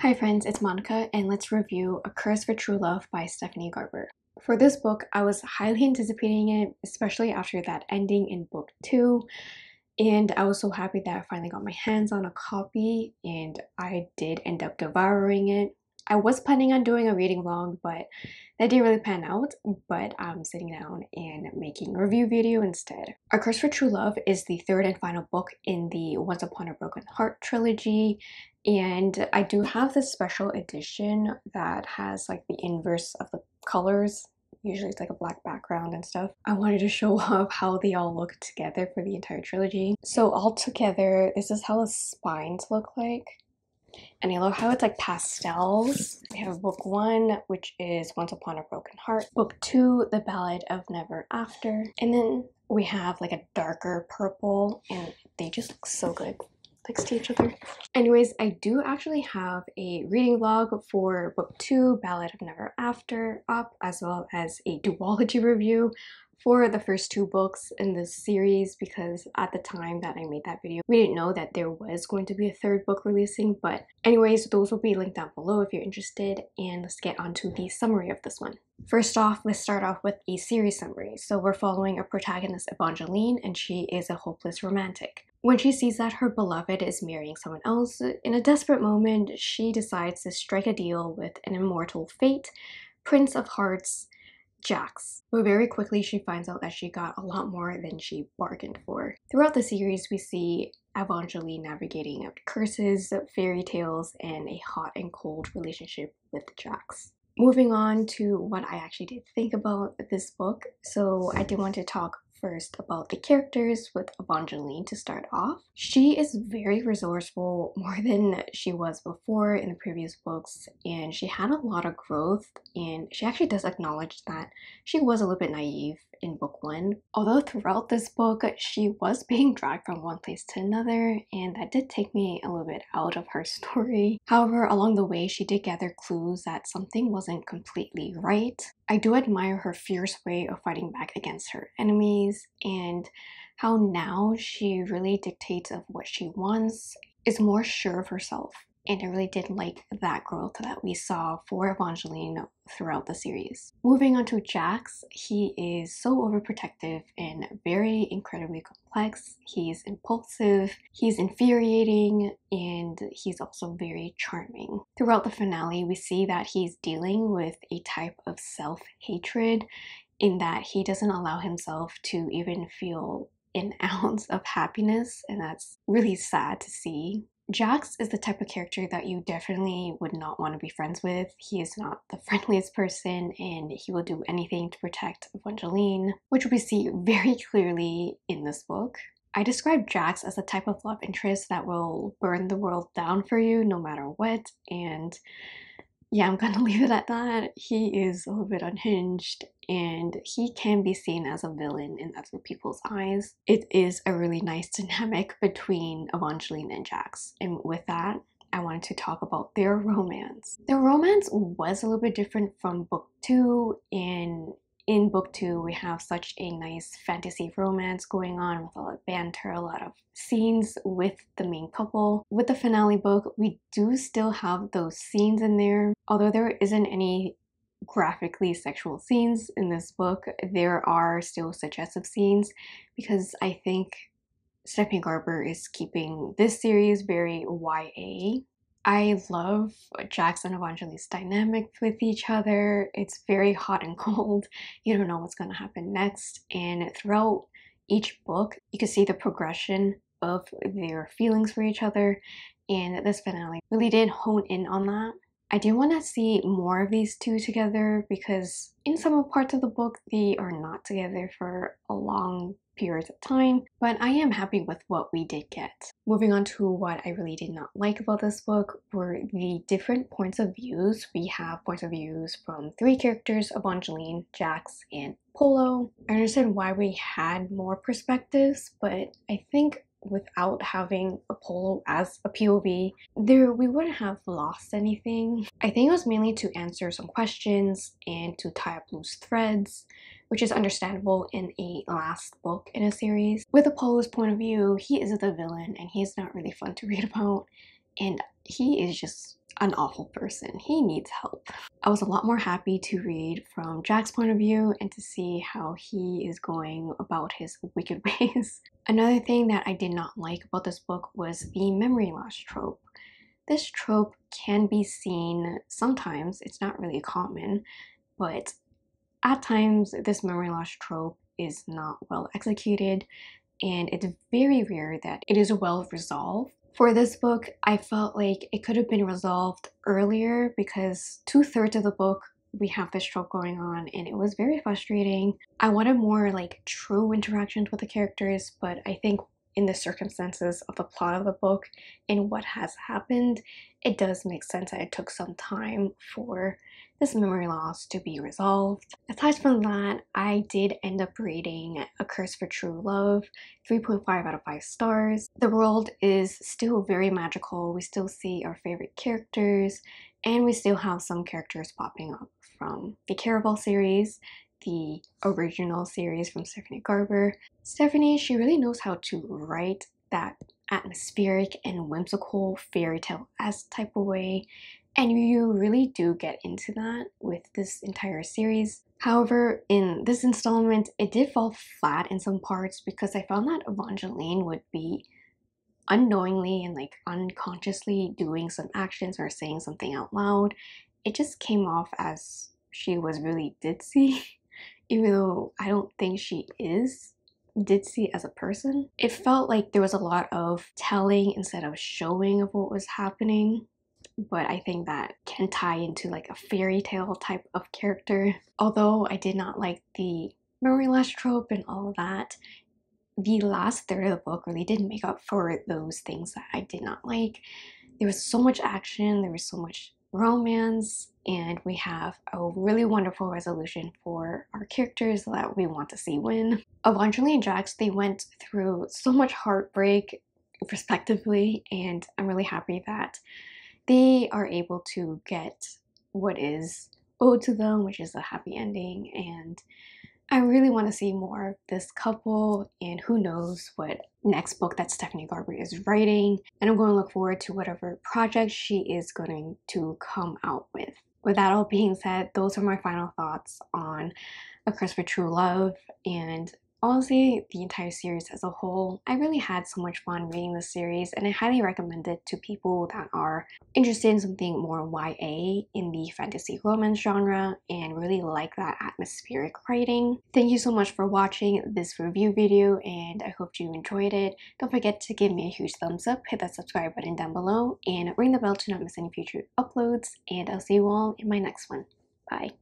Hi friends, it's Monica and let's review A Curse for True Love by Stephanie Garber. For this book, I was highly anticipating it, especially after that ending in book 2 and I was so happy that I finally got my hands on a copy and I did end up devouring it. I was planning on doing a reading vlog, but that didn't really pan out. But I'm sitting down and making a review video instead. A Curse for True Love is the third and final book in the Once Upon a Broken Heart trilogy. And I do have this special edition that has like the inverse of the colors usually it's like a black background and stuff. I wanted to show off how they all look together for the entire trilogy. So all together, this is how the spines look like. And I love how it's like pastels. We have book one, which is Once Upon a Broken Heart. Book two, The Ballad of Never After. And then we have like a darker purple and they just look so good next to each other. Anyways, I do actually have a reading vlog for book two, Ballad of Never After, up, as well as a duology review for the first two books in this series because at the time that I made that video, we didn't know that there was going to be a third book releasing. But anyways, those will be linked down below if you're interested. And let's get on to the summary of this one. First off, let's start off with a series summary. So we're following a protagonist, Evangeline, and she is a hopeless romantic. When she sees that her beloved is marrying someone else, in a desperate moment, she decides to strike a deal with an immortal fate, Prince of Hearts, Jacks. But very quickly she finds out that she got a lot more than she bargained for. Throughout the series we see Evangeline navigating curses, fairy tales, and a hot and cold relationship with Jacks. Moving on to what I actually did think about this book. So I did want to talk first about the characters with Evangeline to start off. She is very resourceful, more than she was before in the previous books, and she had a lot of growth, and she actually does acknowledge that she was a little bit naive in book one. Although throughout this book, she was being dragged from one place to another, and that did take me a little bit out of her story. However, along the way, she did gather clues that something wasn't completely right. I do admire her fierce way of fighting back against her enemies and how now she really dictates of what she wants, is more sure of herself and I really did like that growth that we saw for Evangeline throughout the series. Moving on to Jacks, he is so overprotective and very incredibly complex. He's impulsive, he's infuriating, and he's also very charming. Throughout the finale, we see that he's dealing with a type of self-hatred in that he doesn't allow himself to even feel an ounce of happiness and that's really sad to see. Jacks is the type of character that you definitely would not want to be friends with. He is not the friendliest person and he will do anything to protect Evangeline, which we see very clearly in this book. I describe Jacks as the type of love interest that will burn the world down for you no matter what and yeah, I'm gonna leave it at that. He is a little bit unhinged and he can be seen as a villain in other people's eyes. It is a really nice dynamic between Evangeline and Jacks. And with that, I wanted to talk about their romance. Their romance was a little bit different from book two in in book two, we have such a nice fantasy romance going on with a lot of banter, a lot of scenes with the main couple. With the finale book, we do still have those scenes in there. Although there isn't any graphically sexual scenes in this book, there are still suggestive scenes because I think Stephanie Garber is keeping this series very YA I love Jacks and Evangeline's dynamic with each other. It's very hot and cold. You don't know what's going to happen next. And throughout each book, you can see the progression of their feelings for each other. And this finale really did hone in on that. I do want to see more of these two together because in some parts of the book they are not together for a long periods of time, but I am happy with what we did get. Moving on to what I really did not like about this book were the different points of views. We have points of views from three characters, Evangeline, Jacks, and Apollo. I understand why we had more perspectives, but I think without having Apollo as a POV, there we wouldn't have lost anything. I think it was mainly to answer some questions and to tie up loose threads, which is understandable in a last book in a series. With Apollo's point of view, he is the villain and he's not really fun to read about. And he is just an awful person. He needs help. I was a lot more happy to read from Jack's point of view and to see how he is going about his wicked ways. Another thing that I did not like about this book was the memory loss trope. This trope can be seen sometimes, it's not really common, but at times this memory loss trope is not well executed and it's very rare that it is well resolved for this book, I felt like it could have been resolved earlier because two thirds of the book we have this trope going on and it was very frustrating. I wanted more like true interactions with the characters, but I think in the circumstances of the plot of the book and what has happened, it does make sense that it took some time for this memory loss to be resolved. Aside from that, I did end up rating A Curse for True Love 3.5 out of 5 stars. The world is still very magical. We still see our favorite characters, and we still have some characters popping up from the Caraval series, the original series from Stephanie Garber. Stephanie, she really knows how to write that atmospheric and whimsical fairy tale as type of way and you really do get into that with this entire series. However, in this installment, it did fall flat in some parts because I found that Evangeline would be unknowingly and like unconsciously doing some actions or saying something out loud. It just came off as she was really ditzy, even though I don't think she is ditzy as a person. It felt like there was a lot of telling instead of showing of what was happening but I think that can tie into like a fairy tale type of character. Although I did not like the memory loss trope and all of that, the last third of the book really did make up for those things that I did not like. There was so much action, there was so much romance, and we have a really wonderful resolution for our characters that we want to see win. Evangeline and Jacks, they went through so much heartbreak respectively, and I'm really happy that they are able to get what is owed to them, which is a happy ending. And I really want to see more of this couple, and who knows what next book that Stephanie Garber is writing. And I'm going to look forward to whatever project she is going to come out with. With that all being said, those are my final thoughts on A Curse for True Love and Honestly, the entire series as a whole, I really had so much fun reading this series and I highly recommend it to people that are interested in something more YA in the fantasy romance genre and really like that atmospheric writing. Thank you so much for watching this review video and I hope you enjoyed it. Don't forget to give me a huge thumbs up, hit that subscribe button down below, and ring the bell to not miss any future uploads and I'll see you all in my next one. Bye.